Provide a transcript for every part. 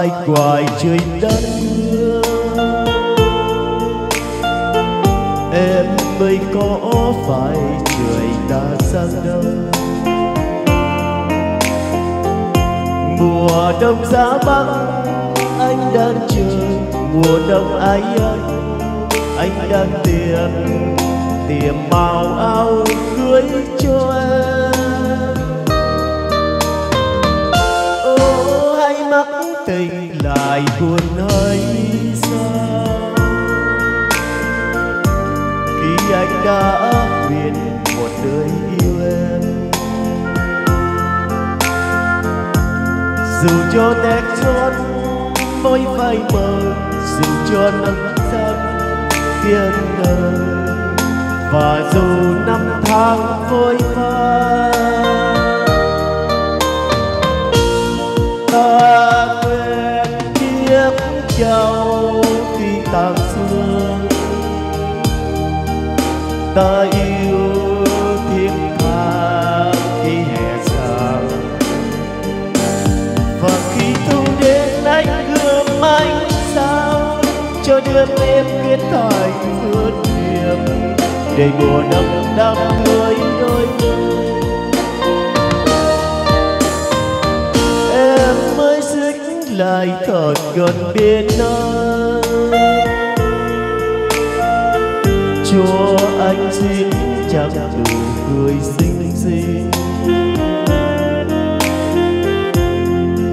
phai ngoài trời đất em mới có phải trời ta sang đâu? Mùa đông giá băng, anh đang chờ. Mùa đông ai anh anh đang tìm tìm màu áo cưới cho em. Tình buồn hay xa. Khi anh đã quyết một đời yêu em. Dù cho tét chót mỗi vai mờ, dù cho nắng giăng thiên đời và dù năm tháng vội vã trao khi tàn xương ta yêu thiên tha khi hè sang và khi thu đến anh gương anh sao, cho đêm em kết thành ước niềm để mùa đông đắm tươi đôi gần bên nơi. Cho anh xin chẳng đủ cười xinh xinh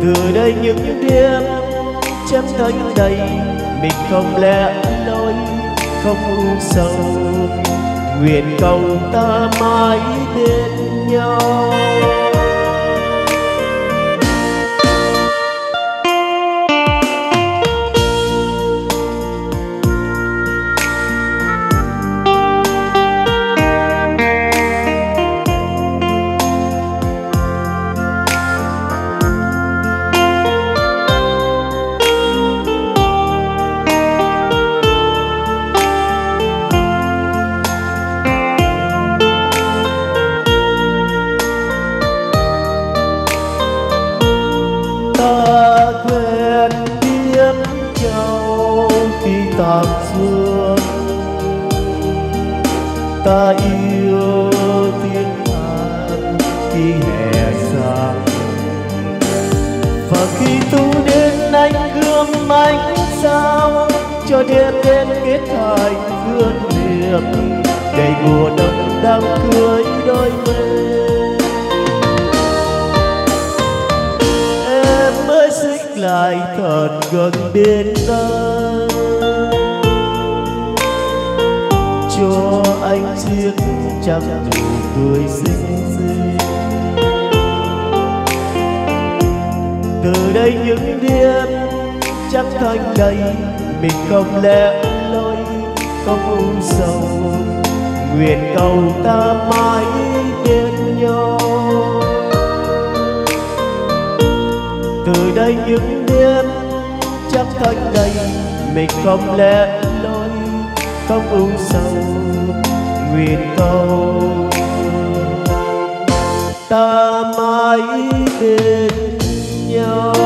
từ đây những đêm chém thanh đầy mình không lẽ loi không u sầu. Nguyện cầu ta mãi bên nhau. Tạc dương ta yêu tiếng hát khi hè sang và khi tu đến anh gươm ánh sao, cho đêm đến kết thành vương niệm đầy mùa đông đang cưới đôi bên. Em mới xích lại thật gần bên ta. Cho anh chiếc chẳng đủ cười xinh xinh. Từ đây những đêm chắc thành đầy mình không lẽ loi, không u sầu. Nguyện cầu ta mãi bên nhau. Từ đây những đêm chắc thành đầy mình không lẽ loi khóc u sầu nguyện cầu. Ta mãi bên nhau.